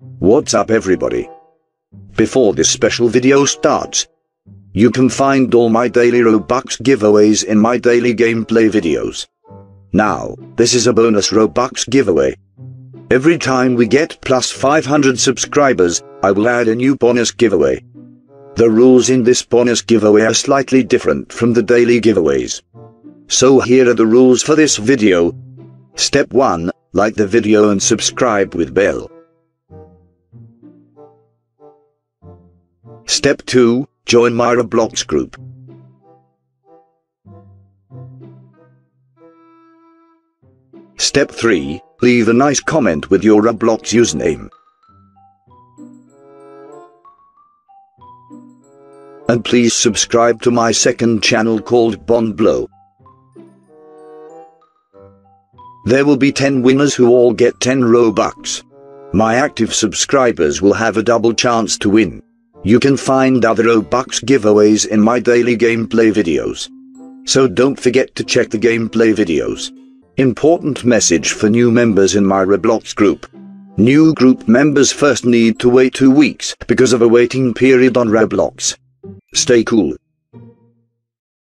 What's up everybody? Before this special video starts, you can find all my daily Robux giveaways in my daily gameplay videos. Now, this is a bonus Robux giveaway. Every time we get plus 500 subscribers, I will add a new bonus giveaway. The rules in this bonus giveaway are slightly different from the daily giveaways. So here are the rules for this video. Step 1, like the video and subscribe with bell. Step 2, join my Roblox group. Step 3, leave a nice comment with your Roblox username. And please subscribe to my second channel called Bonblou. There will be 10 winners who all get 10 Robux. My active subscribers will have a double chance to win. You can find other Robux giveaways in my daily gameplay videos. So don't forget to check the gameplay videos. Important message for new members in my Roblox group. New group members first need to wait two weeks because of a waiting period on Roblox. Stay cool.